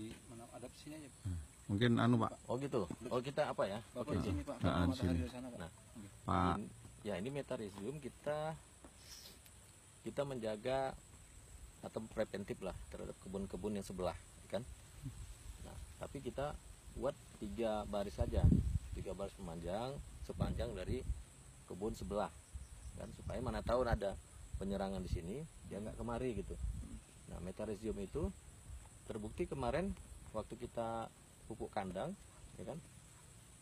di mana ada sini aja. Mungkin anu Pak, Oh gitu. Oh kita apa ya? Oke. di sini Pak, Nah, sini. sana Pak. Nah. Pak In- ya ini metarisium kita kita menjaga atau preventif lah terhadap kebun-kebun yang sebelah kan nah tapi kita buat tiga baris saja tiga baris pemanjang sepanjang dari kebun sebelah kan supaya mana tahu ada penyerangan di sini dia nggak kemari gitu nah metarisium itu terbukti kemarin waktu kita pupuk kandang ya kan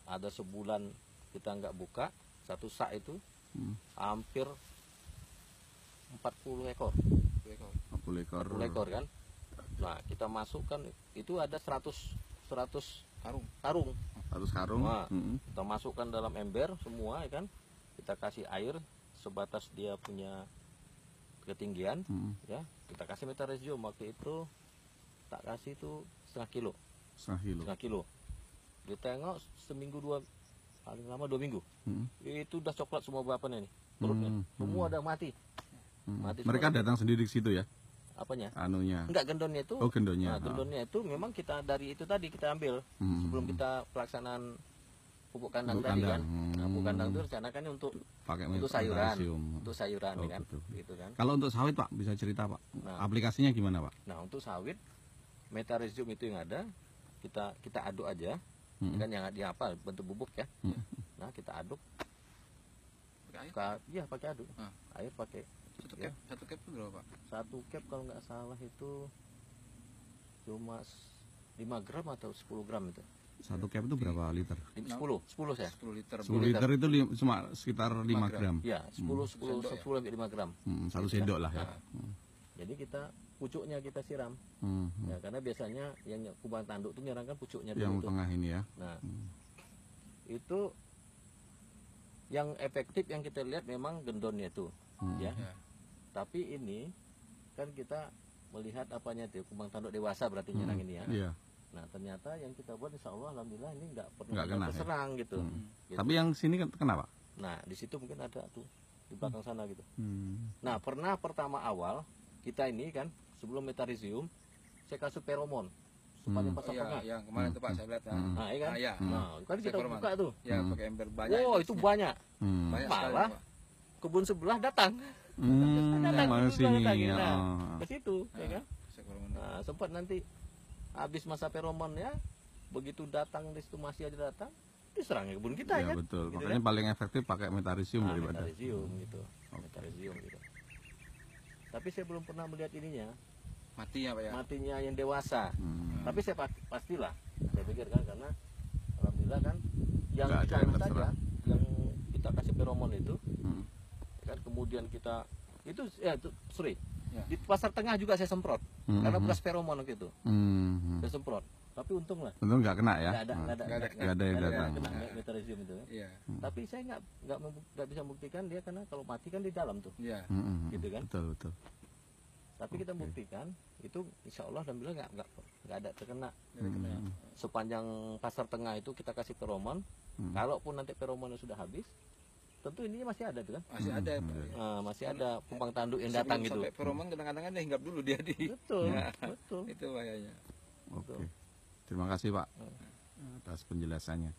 ada sebulan kita nggak buka satu sak itu Hmm. hampir 40 ekor 40 ekor. 40 ekor kan nah kita masukkan itu ada 100 100 Karung. karung 100 karung. Wah. Mm-mm. kita masukkan dalam ember semua ya kan kita kasih air sebatas dia punya ketinggian Mm-mm. ya kita kasih metaresium waktu itu tak kasih itu setengah kilo Setengah kilo. setengah kilo ditengok seminggu dua paling lama dua minggu Mm-mm. itu udah coklat semua bapaknya nih perutnya Hmm, semua udah mati Mm. Mati Mereka semua. datang sendiri ke situ ya, apanya anunya. enggak gendonnya itu Oh gendonnya. nah, gendonnya itu memang kita dari itu tadi kita ambil Hmm. sebelum kita pelaksanaan pupuk kandang Pupuk tadi kandang. kan nah, pupuk kandang itu rencanakannya untuk pakai untuk sayuran metarisium. untuk sayuran Oh, kan betul. gitu kan Kalau untuk sawit Pak, bisa cerita Pak. Nah. Aplikasinya gimana Pak? nah untuk sawit metarisium itu yang ada kita kita aduk aja Mm-mm. kan yang dia apa bentuk bubuk ya Mm. nah kita aduk Pakai air. ka, iya pakai aduk Ah. air pakai Satu Ya. cap, satu cap itu berapa Pak? satu cap kalau nggak salah itu cuma s- 5 gram atau 10 gram itu Satu cap itu berapa liter? Lim- Nah. 10 10 saya 10 liter. 10 liter. liter itu lim- cuma sekitar 5 gram. ya 10 10 Sendok ya? 10 sampai 5 gram Hmm, satu sendok lah ya. Nah, jadi kita pucuknya kita siram Hmm, hmm. ya karena biasanya yang kubang tanduk itu menyerang kan pucuknya dulu Yang tuh. tengah ini ya. nah Hmm. itu yang efektif yang kita lihat memang gendonnya itu Hmm. ya Ya. tapi ini kan kita melihat apanya tuh kumbang tanduk dewasa berarti Hmm. nyerang ini ya Iya. nah ternyata yang kita buat insya Allah alhamdulillah ini nggak pernah Nggak kena, ya? terserang gitu. Hmm. Gitu. Tapi yang sini kan kenapa? nah di situ mungkin ada tuh di belakang sana gitu Hmm. nah pernah pertama awal kita ini kan sebelum metarisium saya kasih feromon sepanjang Hmm. pasar Iya, tengah yang kemarin tuh Pak saya lihat. Hmm. nah iya kan Ah, iya. nah kan kita Feromon. buka tuh Ya, Hmm. pakai ember banyak. wow itu banyak Hmm. Banyak sekali, Malah, Pak. kebun sebelah datang Hmm, Datang ke sini. belakang, ya. nah. Oh. ke situ ya kan Saya feromon. nah sempat nanti habis masa feromon ya begitu datang di situ masih ada datang diserang kebun kita Ya kan betul. Gitu Makanya kan? paling efektif pakai metarisium Nah, daripada. metarisium gitu metarisium gitu tapi saya belum pernah melihat ininya Mati ya Pak ya. matinya yang dewasa Hmm. tapi saya pa- pastilah saya pikir kan karena alhamdulillah kan yang Nggak kita ada yang saja yang kita kasih feromon itu Hmm. kan kemudian kita itu ya itu sorry Ya. di pasar tengah juga saya semprot Hmm. karena bekas feromon waktu itu Hmm. saya semprot tapi untung lah Untung nggak kena ya. nggak ada nggak ada Nggak ada- nggak ada yang nggak datang. kena itu kan. Iya. tapi saya nggak nggak nggak bisa membuktikan dia karena kalau mati kan di dalam tuh Iya. Hmm, hmm, hmm. Gitu kan? Betul betul. tapi kita buktikan itu insya Allah alhamdulillah nggak nggak nggak ada terkena ada ya. Hmm. sepanjang pasar tengah itu kita kasih feromon Hmm. kalaupun nanti feromonnya sudah habis tentu ini masih ada tuh kan Masih ada ya. Hmm. Nah, masih ada kumbang tanduk yang Sebelum datang gitu Sampai feromon kadang-kadang kan dia hinggap dulu dia di. betul Ya. betul Itu bahayanya. Oke. Terima kasih Pak atas penjelasannya.